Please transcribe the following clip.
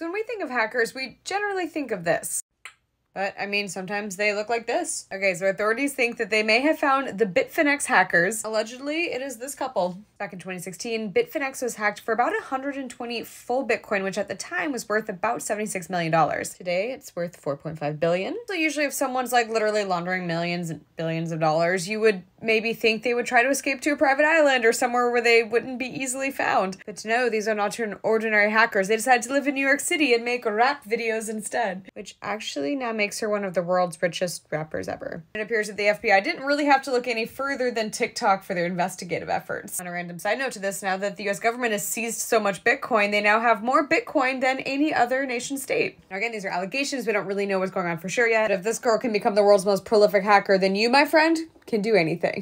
So when we think of hackers, we generally think of this. But I mean, sometimes they look like this. Okay, so authorities think that they may have found the Bitfinex hackers. Allegedly, it is this couple. Back in 2016, Bitfinex was hacked for about 120 full Bitcoin, which at the time was worth about $76 million. Today, it's worth 4.5 billion. So usually if someone's like literally laundering millions and billions of dollars, you would maybe think they would try to escape to a private island or somewhere where they wouldn't be easily found. But no, these are not your ordinary hackers. They decided to live in New York City and make rap videos instead, which actually now makes her one of the world's richest rappers ever. It appears that the FBI didn't really have to look any further than TikTok for their investigative efforts. On a random side note to this, now that the US government has seized so much Bitcoin, they now have more Bitcoin than any other nation state. Now again, these are allegations. We don't really know what's going on for sure yet. But if this girl can become the world's most prolific hacker, then you, my friend, can do anything.